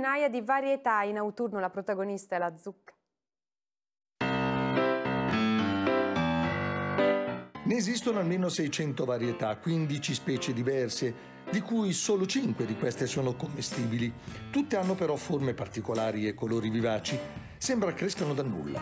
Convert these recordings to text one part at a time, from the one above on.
Centinaia di varietà, in autunno la protagonista è la zucca. Ne esistono almeno 600 varietà, 15 specie diverse, di cui solo 5 di queste sono commestibili. Tutte hanno però forme particolari e colori vivaci. Sembra crescano da nulla.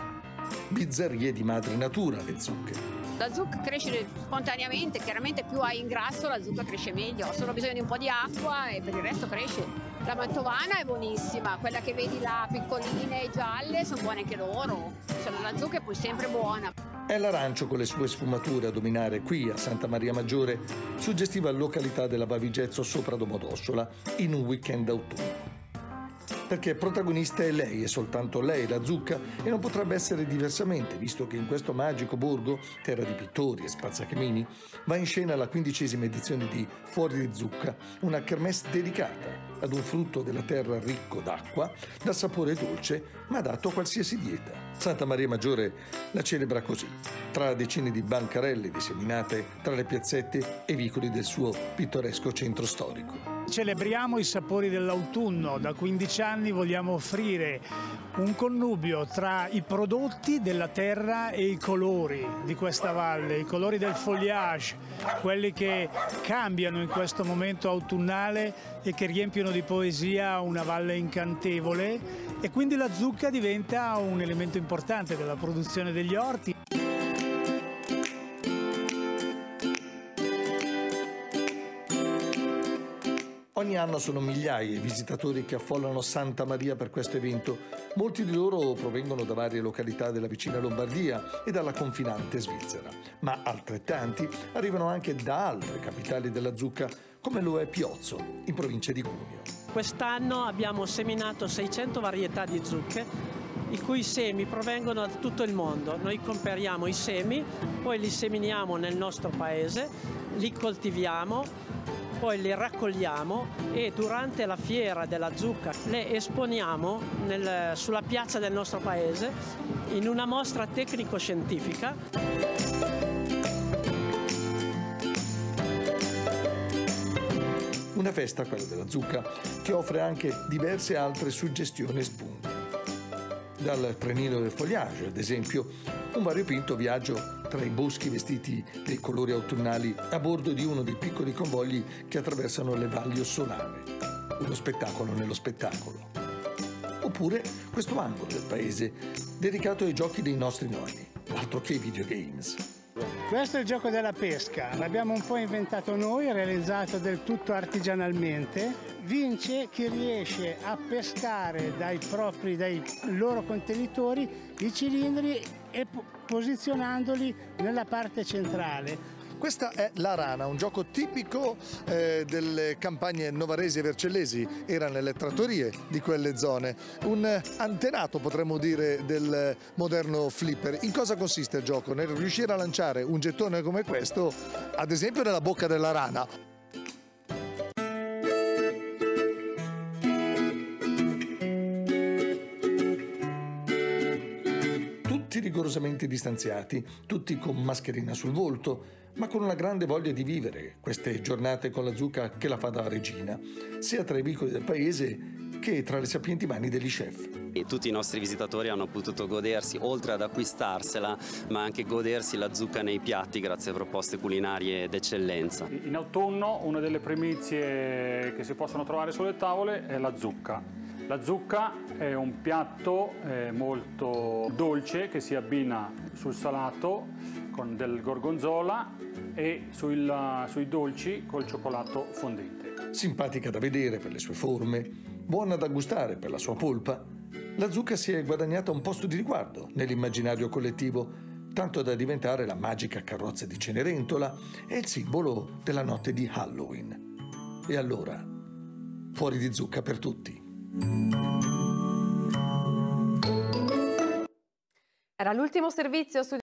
Bizzarrie di madre natura le zucche. La zucca cresce spontaneamente, chiaramente più hai ingrasso la zucca cresce meglio, ha solo bisogno di un po' di acqua e per il resto cresce. La mantovana è buonissima, quella che vedi là piccoline e gialle sono buone anche loro, cioè, la zucca è poi sempre buona. È l'arancio con le sue sfumature a dominare qui a Santa Maria Maggiore, suggestiva località della Bavigezzo sopra Domodossola, in un weekend d'autunno. Perché protagonista è lei e soltanto lei, la zucca, e non potrebbe essere diversamente, visto che in questo magico borgo, terra di pittori e spazzacamini, va in scena la quindicesima edizione di Fuori di Zucca, una kermesse dedicata ad un frutto della terra ricco d'acqua, dal sapore dolce, ma adatto a qualsiasi dieta. Santa Maria Maggiore la celebra così, tra decine di bancarelle disseminate tra le piazzette e vicoli del suo pittoresco centro storico. Celebriamo i sapori dell'autunno, da 15 anni vogliamo offrire un connubio tra i prodotti della terra e i colori di questa valle, i colori del foliage, quelli che cambiano in questo momento autunnale e che riempiono di poesia una valle incantevole e quindi la zucca diventa un elemento importante della produzione degli orti. Ogni anno sono migliaia i visitatori che affollano Santa Maria per questo evento. Molti di loro provengono da varie località della vicina Lombardia e dalla confinante Svizzera, ma altrettanti arrivano anche da altre capitali della zucca, come lo è Piozzo, in provincia di Cuneo. Quest'anno abbiamo seminato 600 varietà di zucche i cui semi provengono da tutto il mondo. Noi comperiamo i semi, poi li seminiamo nel nostro paese, li coltiviamo poi le raccogliamo e durante la fiera della zucca le esponiamo nel, sulla piazza del nostro paese in una mostra tecnico-scientifica. Una festa, quella della zucca, che offre anche diverse altre suggestioni e spunti. Dal trenino del fogliage, ad esempio, un variopinto viaggio tra i boschi vestiti dei colori autunnali a bordo di uno dei piccoli convogli che attraversano le valli ossolane. Uno spettacolo nello spettacolo. Oppure questo angolo del paese dedicato ai giochi dei nostri nonni, altro che videogames. Questo è il gioco della pesca, l'abbiamo un po' inventato noi, realizzato del tutto artigianalmente. Vince chi riesce a pescare dai, propri, dai loro contenitori i cilindri e posizionandoli nella parte centrale. Questa è la rana, un gioco tipico eh, delle campagne novaresi e vercellesi, era nelle trattorie di quelle zone, un antenato potremmo dire del moderno flipper. In cosa consiste il gioco? Nel riuscire a lanciare un gettone come questo, ad esempio nella bocca della rana, rigorosamente distanziati, tutti con mascherina sul volto, ma con una grande voglia di vivere queste giornate con la zucca che la fa da regina, sia tra i vicoli del paese che tra le sapienti mani degli chef. E tutti i nostri visitatori hanno potuto godersi, oltre ad acquistarsela, ma anche godersi la zucca nei piatti grazie a proposte culinarie d'eccellenza. In autunno una delle primizie che si possono trovare sulle tavole è la zucca. La zucca è un piatto eh, molto dolce che si abbina sul salato con del gorgonzola e sul, sui dolci col cioccolato fondente. Simpatica da vedere per le sue forme, buona da gustare per la sua polpa, la zucca si è guadagnata un posto di riguardo nell'immaginario collettivo, tanto da diventare la magica carrozza di Cenerentola e il simbolo della notte di Halloween. E allora, fuori di zucca per tutti. Era l'ultimo servizio su